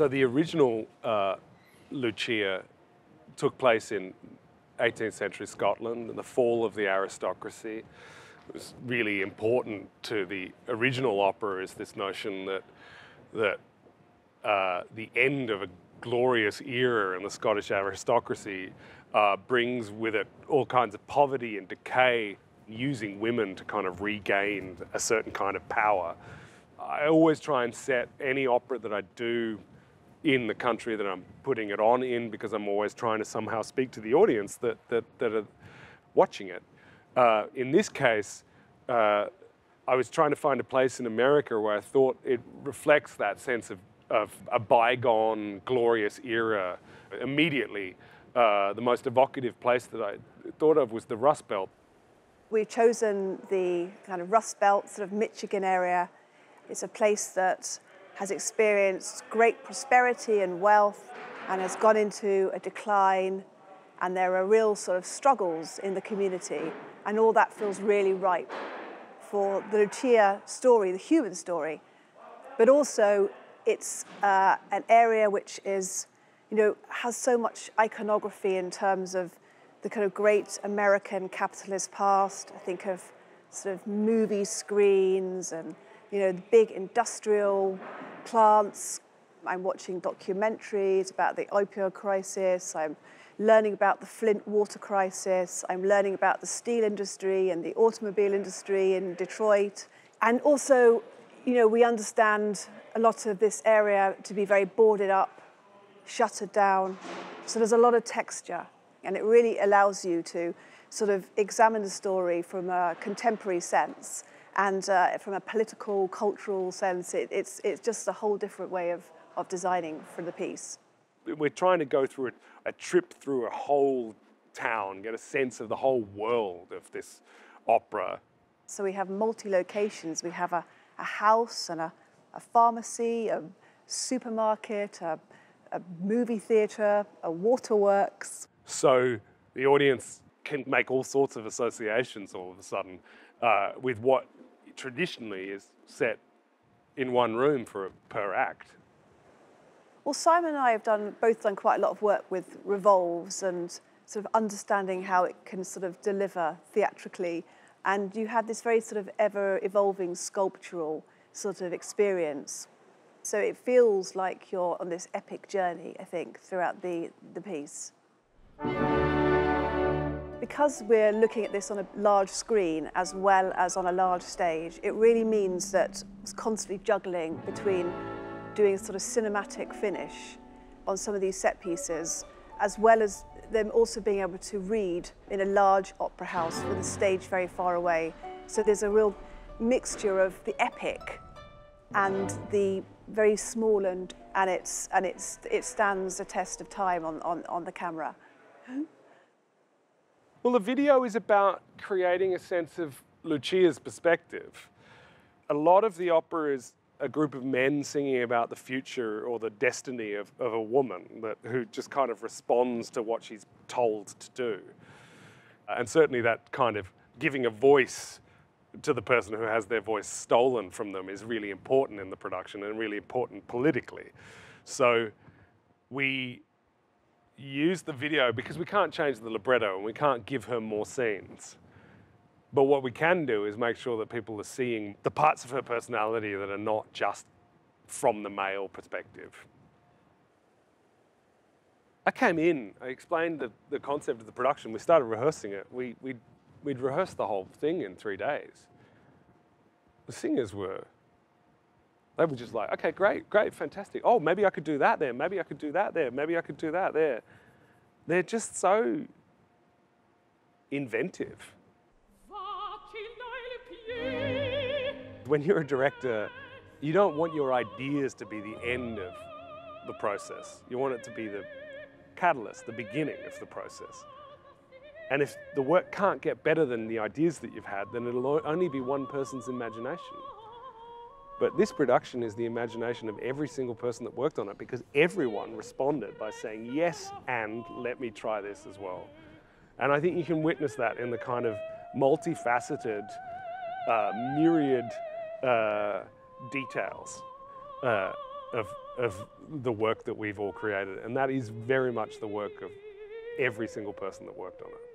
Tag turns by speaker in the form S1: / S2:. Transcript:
S1: So the original uh, Lucia took place in 18th century Scotland, and the fall of the aristocracy. It was really important to the original opera is this notion that that uh, the end of a glorious era in the Scottish aristocracy uh, brings with it all kinds of poverty and decay, using women to kind of regain a certain kind of power. I always try and set any opera that I do in the country that I'm putting it on in because I'm always trying to somehow speak to the audience that, that, that are watching it. Uh, in this case, uh, I was trying to find a place in America where I thought it reflects that sense of, of a bygone, glorious era. Immediately, uh, the most evocative place that I thought of was the Rust Belt.
S2: We've chosen the kind of Rust Belt, sort of Michigan area. It's a place that has experienced great prosperity and wealth and has gone into a decline and there are real sort of struggles in the community and all that feels really ripe for the Lucia story, the human story, but also it's uh, an area which is, you know, has so much iconography in terms of the kind of great American capitalist past. I think of sort of movie screens and, you know, the big industrial plants. I'm watching documentaries about the opioid crisis. I'm learning about the Flint water crisis. I'm learning about the steel industry and the automobile industry in Detroit. And also, you know, we understand a lot of this area to be very boarded up, shuttered down. So there's a lot of texture. And it really allows you to sort of examine the story from a contemporary sense and uh, from a political, cultural sense, it, it's, it's just a whole different way of, of designing for the piece.
S1: We're trying to go through a, a trip through a whole town, get a sense of the whole world of this opera.
S2: So we have multi-locations. We have a, a house and a, a pharmacy, a supermarket, a, a movie theatre, a waterworks.
S1: So the audience can make all sorts of associations all of a sudden uh, with what traditionally is set in one room for a, per act.
S2: Well, Simon and I have done both done quite a lot of work with revolves and sort of understanding how it can sort of deliver theatrically. And you have this very sort of ever evolving sculptural sort of experience. So it feels like you're on this epic journey, I think, throughout the, the piece. Because we're looking at this on a large screen as well as on a large stage, it really means that it's constantly juggling between doing a sort of cinematic finish on some of these set pieces, as well as them also being able to read in a large opera house with the stage very far away. So there's a real mixture of the epic and the very small and, and, it's, and it's, it stands a test of time on, on, on the camera.
S1: Well, the video is about creating a sense of Lucia's perspective. A lot of the opera is a group of men singing about the future or the destiny of, of a woman that, who just kind of responds to what she's told to do. And certainly that kind of giving a voice to the person who has their voice stolen from them is really important in the production and really important politically. So we use the video because we can't change the libretto and we can't give her more scenes. But what we can do is make sure that people are seeing the parts of her personality that are not just from the male perspective. I came in, I explained the, the concept of the production, we started rehearsing it. We, we'd, we'd rehearsed the whole thing in three days. The singers were they were just like, okay, great, great, fantastic. Oh, maybe I could do that there. Maybe I could do that there. Maybe I could do that there. They're just so inventive. When you're a director, you don't want your ideas to be the end of the process. You want it to be the catalyst, the beginning of the process. And if the work can't get better than the ideas that you've had, then it'll only be one person's imagination. But this production is the imagination of every single person that worked on it because everyone responded by saying, yes, and let me try this as well. And I think you can witness that in the kind of multifaceted, uh, myriad uh, details uh, of, of the work that we've all created. And that is very much the work of every single person that worked on it.